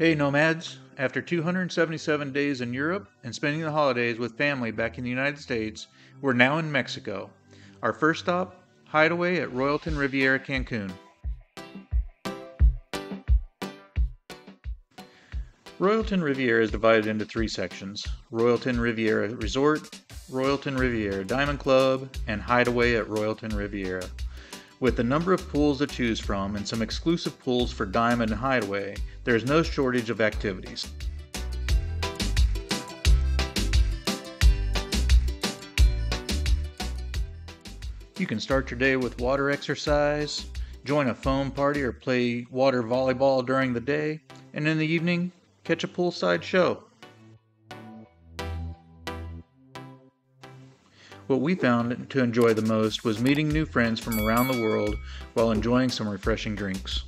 Hey, nomads! After 277 days in Europe and spending the holidays with family back in the United States, we're now in Mexico. Our first stop, Hideaway at Royalton Riviera Cancun. Royalton Riviera is divided into three sections Royalton Riviera Resort, Royalton Riviera Diamond Club, and Hideaway at Royalton Riviera. With the number of pools to choose from and some exclusive pools for Diamond and Hideaway, there is no shortage of activities. You can start your day with water exercise, join a foam party, or play water volleyball during the day, and in the evening, catch a poolside show. What we found to enjoy the most was meeting new friends from around the world while enjoying some refreshing drinks.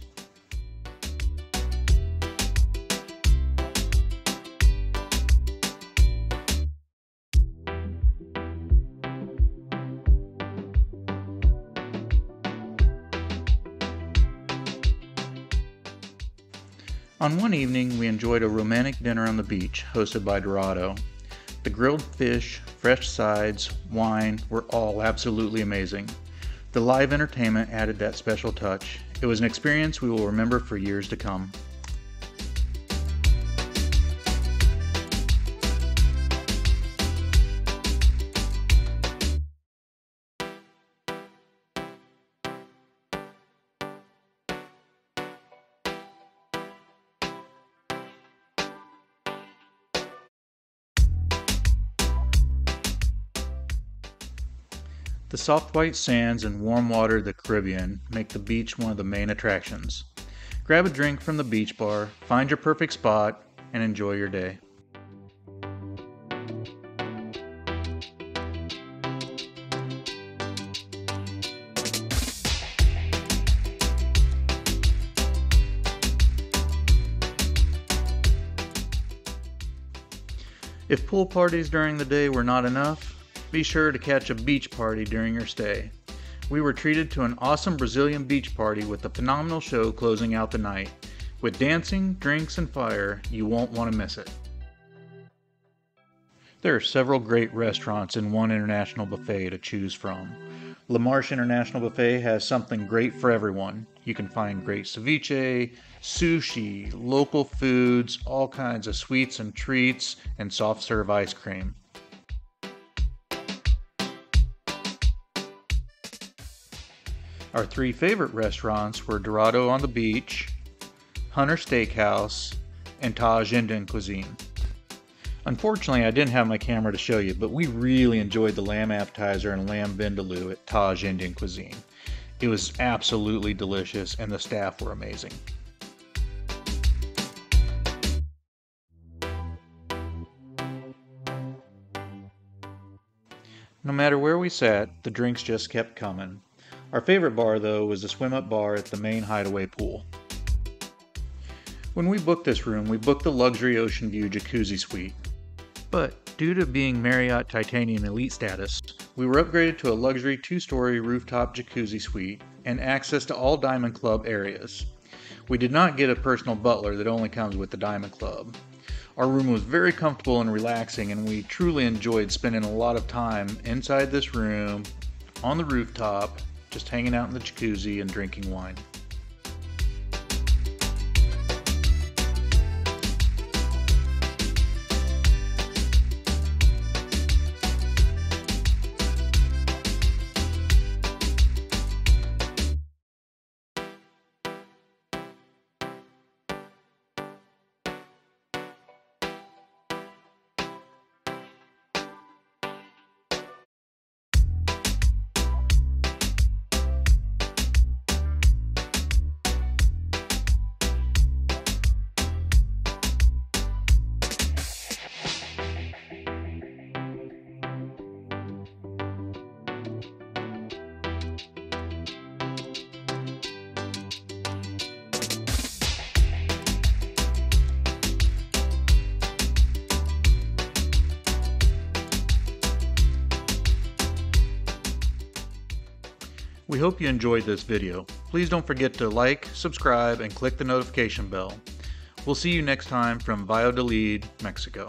On one evening, we enjoyed a romantic dinner on the beach hosted by Dorado. The grilled fish, fresh sides, wine were all absolutely amazing. The live entertainment added that special touch. It was an experience we will remember for years to come. The soft white sands and warm water of the Caribbean make the beach one of the main attractions. Grab a drink from the beach bar, find your perfect spot, and enjoy your day. If pool parties during the day were not enough, be sure to catch a beach party during your stay. We were treated to an awesome Brazilian beach party with a phenomenal show closing out the night. With dancing, drinks, and fire, you won't want to miss it. There are several great restaurants in one international buffet to choose from. La Marche International Buffet has something great for everyone. You can find great ceviche, sushi, local foods, all kinds of sweets and treats, and soft serve ice cream. Our three favorite restaurants were Dorado on the Beach, Hunter Steakhouse, and Taj Indian Cuisine. Unfortunately, I didn't have my camera to show you, but we really enjoyed the lamb appetizer and lamb vindaloo at Taj Indian Cuisine. It was absolutely delicious, and the staff were amazing. No matter where we sat, the drinks just kept coming. Our favorite bar, though, was the swim up bar at the main hideaway pool. When we booked this room, we booked the luxury ocean view jacuzzi suite. But due to being Marriott Titanium Elite status, we were upgraded to a luxury two story rooftop jacuzzi suite and access to all Diamond Club areas. We did not get a personal butler that only comes with the Diamond Club. Our room was very comfortable and relaxing, and we truly enjoyed spending a lot of time inside this room, on the rooftop, just hanging out in the jacuzzi and drinking wine. We hope you enjoyed this video. Please don't forget to like, subscribe, and click the notification bell. We'll see you next time from Valladolid, Mexico.